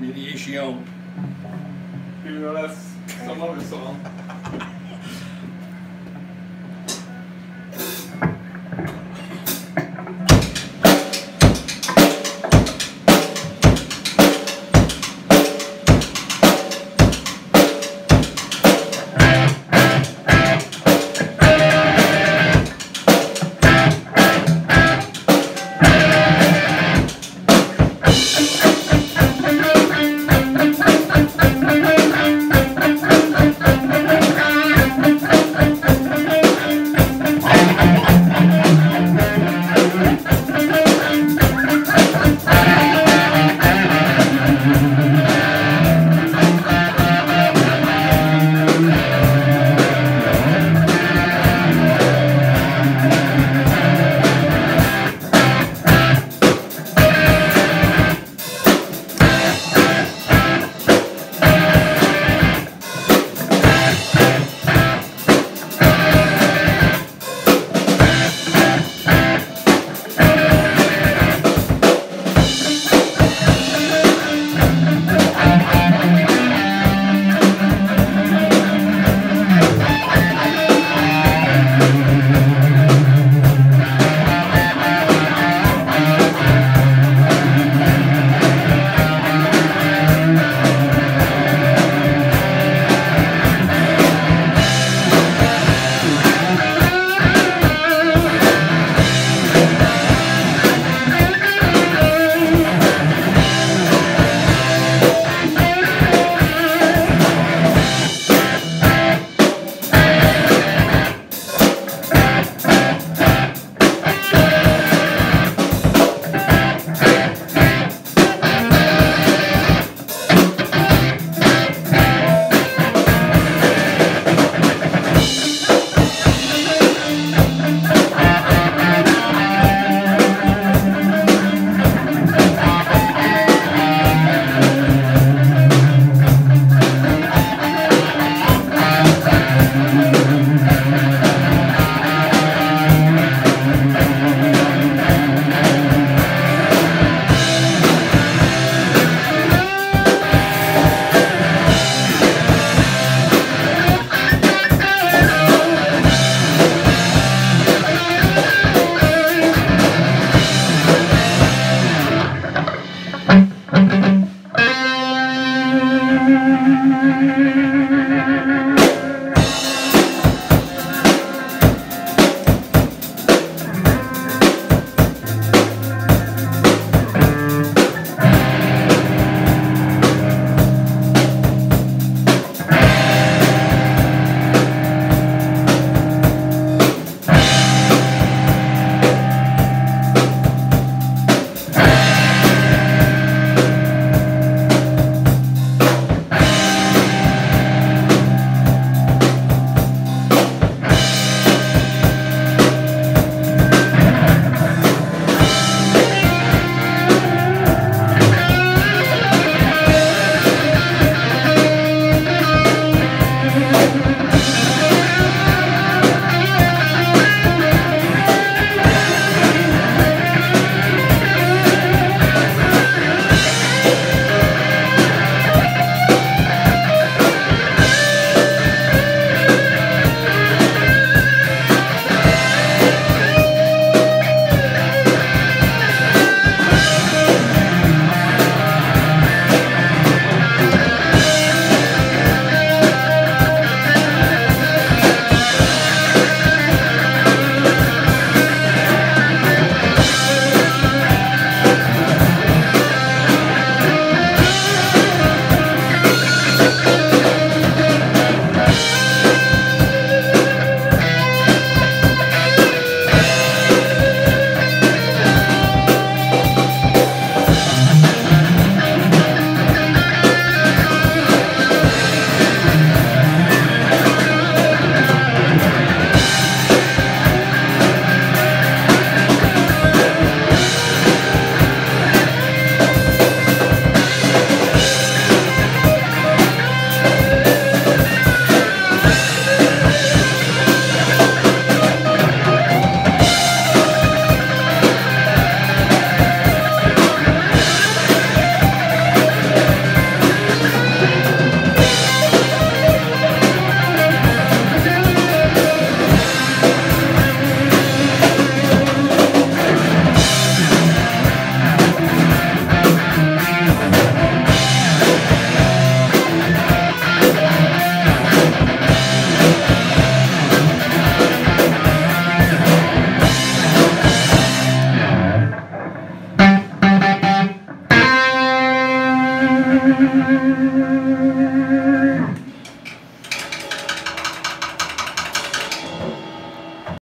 Mediation. You know, that's some other song.